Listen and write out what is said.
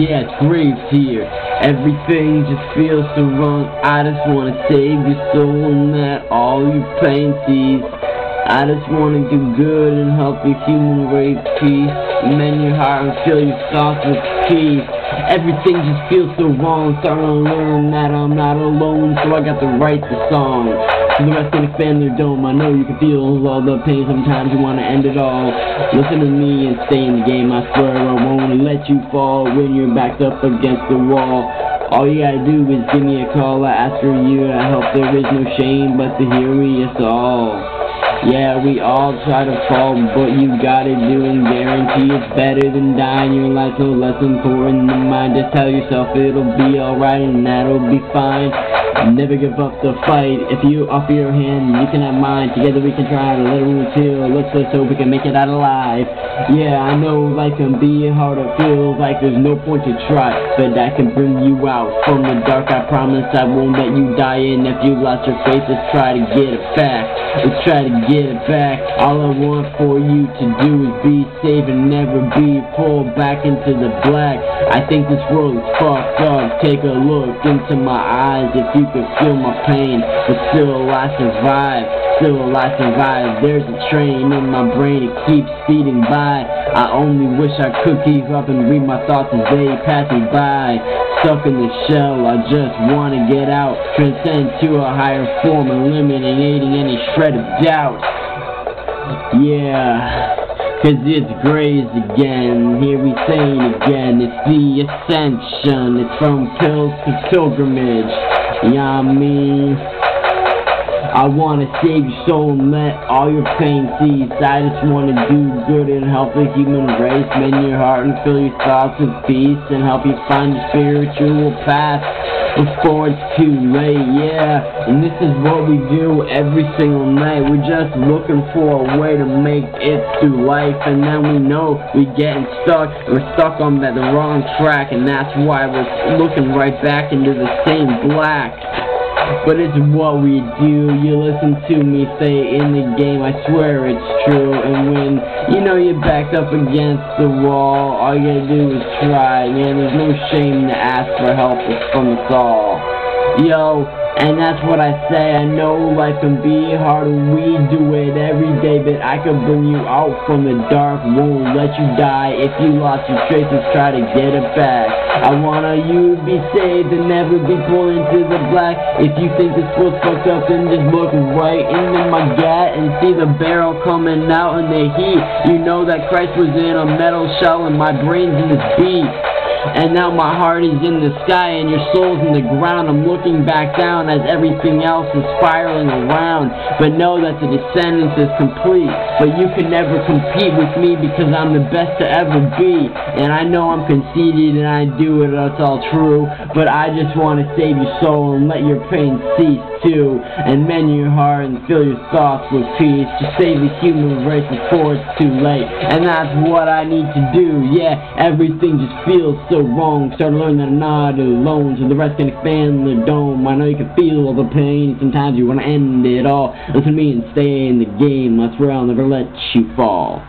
Yeah, GRaVeZ here. Everything just feels so wrong. I just wanna save your soul and that all your pain sees. I just wanna do good and help your human race peace. Mend your heart and fill your thoughts with peace. Everything just feels so wrong. Starting to learn that I'm not alone, so I got to write the song. The rest can expand their dome. I know you can feel all the pain. Sometimes you wanna end it all. Listen to me and stay in the game. I swear I won't let you fall when you're backed up against the wall. All you gotta do is give me a call. I ask for you to help. There is no shame but to hear me. It's all. Yeah, we all try to fall, but you gotta do and guarantee it's better than dying. Your life's no less important than mine. Just tell yourself it'll be alright and that'll be fine. Never give up the fight. If you offer your hand, you can have mine. Together we can try to let it chill. Let's let's hope we can make it out alive. Yeah, I know life can be hard. It feels like there's no point to try, but I can bring you out from the dark. I promise I won't let you die. And if you lost your faith, let's try to get it back. Let's try to get it back. All I want for you to do is be safe and never be pulled back into the black. I think this world is fucked up. Take a look into my eyes if you could feel my pain, but still I survive. Still I survive. There's a train in my brain, it keeps speeding by. I only wish I could keep up and read my thoughts as they pass me by. Stuck in the shell, I just wanna get out. Transcend to a higher form, eliminating any shred of doubt. Yeah. Cause it's GRaVeZ again, here we say it again, it's the ascension, it's from pills to pilgrimage, mean, I wanna save your soul and let all your pain cease, I just wanna do good and help the human race, mend your heart and fill your thoughts with peace, and help you find your spiritual path, before it's too late, yeah. And this is what we do every single night. We're just looking for a way to make it through life, and then we know we're getting stuck. We're stuck on the wrong track, and that's why we're looking right back into the same black. But it's what we do. You listen to me say in the game, I swear it's true. And when you know you're backed up against the wall, all you gotta do is try. Man, there's no shame to ask for help from us all. Yo, and that's what I say, I know life can be hard we do it every day But I can bring you out from the dark, won't let you die. If you lost your traces, try to get it back. I wanna you be saved and never be pulled into the black. If you think this world's fucked up, then just look right into my gut And see the barrel coming out in the heat. You know that Christ was in a metal shell and my brain's in this beat and now my heart is in the sky and your soul's in the ground. I'm looking back down as everything else is spiraling around. But know that the descendants is complete. But you can never compete with me because I'm the best to ever be. And I know I'm conceited and I do it, that's all true. But I just want to save your soul and let your pain cease too. And mend your heart and fill your thoughts with peace. To save the human race before it's too late. And that's what I need to do. Yeah, everything just feels so wrong. Start to learn that I'm not alone, so the rest can expand the dome. I know you can feel all the pain. Sometimes you want to end it all. Listen to me and stay in the game. That's where I'll never let you fall.